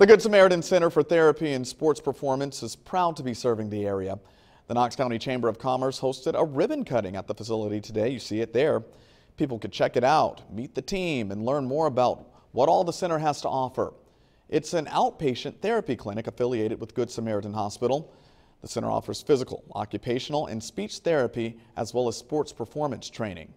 The Good Samaritan Center for Therapy and Sports Performance is proud to be serving the area. The Knox County Chamber of Commerce hosted a ribbon cutting at the facility today. You see it there. People could check it out, meet the team, and learn more about what all the center has to offer. It's an outpatient therapy clinic affiliated with Good Samaritan Hospital. The center offers physical, occupational, and speech therapy, as well as sports performance training.